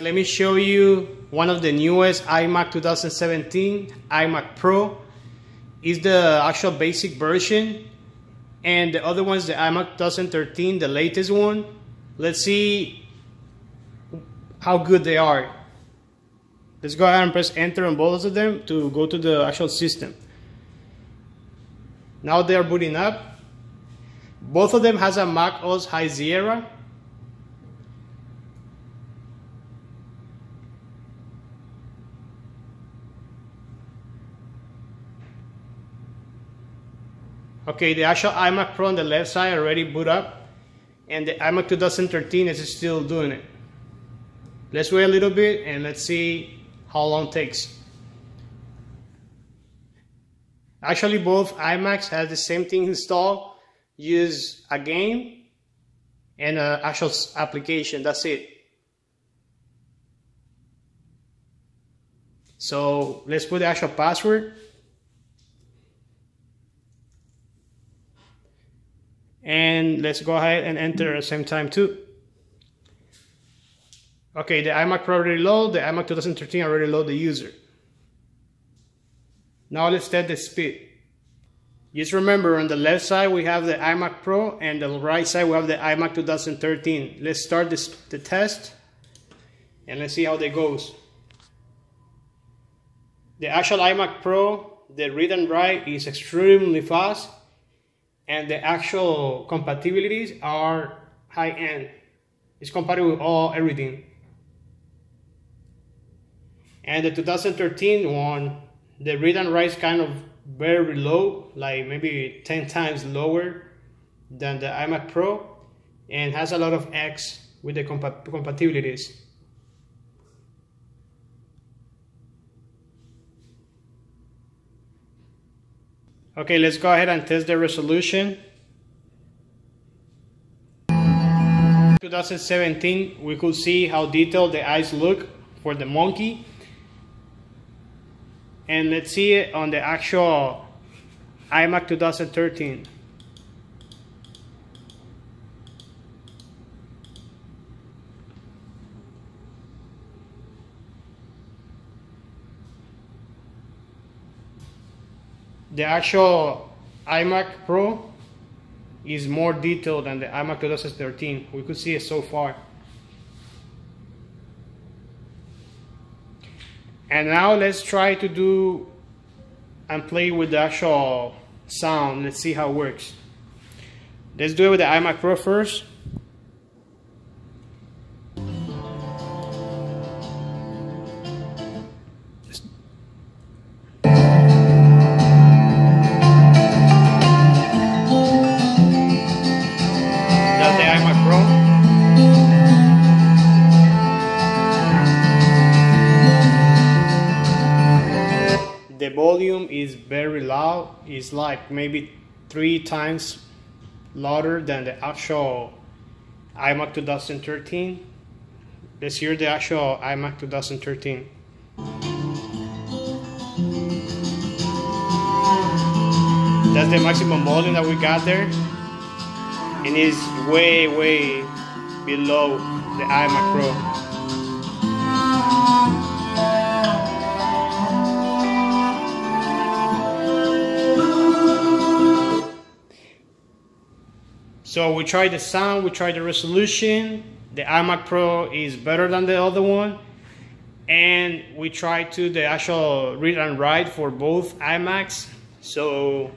Let me show you one of the newest iMac 2017, iMac Pro. Is the actual basic version and the other one is the iMac 2013, the latest one. Let's see how good they are. Let's go ahead and press enter on both of them to go to the actual system. Now they are booting up. Both of them has a Mac OS High Sierra Okay, the actual iMac Pro on the left side already boot up and the iMac 2013 is still doing it. Let's wait a little bit and let's see how long it takes. Actually both iMacs have the same thing installed. Use a game and an actual application, that's it. So let's put the actual password. And let's go ahead and enter at the same time too. Okay, the iMac Pro already load, the iMac 2013 already load the user. Now let's test the speed. Just remember on the left side we have the iMac Pro and the right side we have the iMac 2013. Let's start this, the test and let's see how that goes. The actual iMac Pro, the read and write is extremely fast and the actual compatibilities are high end. It's compatible with all everything. And the 2013 one, the read and write is kind of very low, like maybe 10 times lower than the iMac Pro, and has a lot of X with the compa compatibilities. Okay, let's go ahead and test the resolution. 2017, we could see how detailed the eyes look for the monkey. And let's see it on the actual iMac 2013. The actual iMac Pro is more detailed than the iMac 2013. We could see it so far. And now let's try to do and play with the actual sound. Let's see how it works. Let's do it with the iMac Pro first. The volume is very loud. It's like maybe three times louder than the actual iMac 2013. Let's hear the actual iMac 2013. That's the maximum volume that we got there. And it's way, way below the iMac Pro. So we tried the sound, we tried the resolution. The iMac Pro is better than the other one. And we tried to the actual read and write for both iMacs. So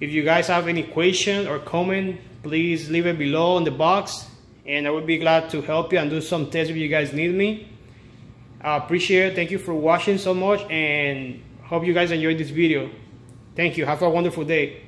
if you guys have any question or comment, please leave it below in the box. And I would be glad to help you and do some tests if you guys need me. I appreciate it. Thank you for watching so much and hope you guys enjoyed this video. Thank you. Have a wonderful day.